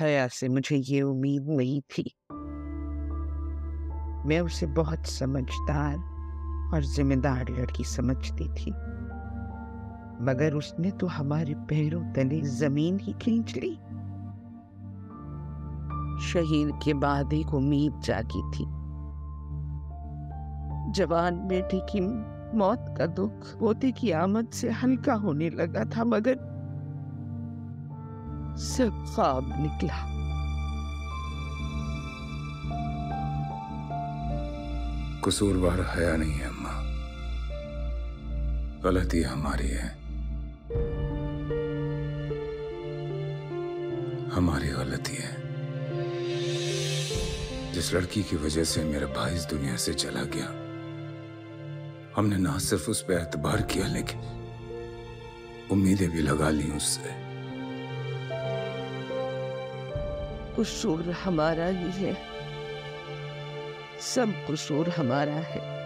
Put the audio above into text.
हया से मुझे ये उम्मीद नहीं थी। मैं उसे बहुत समझदार और जिम्मेदार लड़की समझती थी। मगर उसने तो हमारे पैरों तले ज़मीन ही खींच ली। शहीद के बाद एक उम्मीद जागी थी। जवान बेटे की मौत का दुख पोते की आमद से हल्का होने लगा था, मगर सब ख्वाब निकला। कसूरवार हया नहीं है, अम्मा। गलती हमारी है। हमारी गलती है। जिस लड़की की वजह से मेरा भाई इस दुनिया से चला गया, हमने ना सिर्फ़ उस पर एतबार किया, लेकिन उम्मीदें भी लगा ली उससे। कसूर हमारा ही है। सब कसूर हमारा है।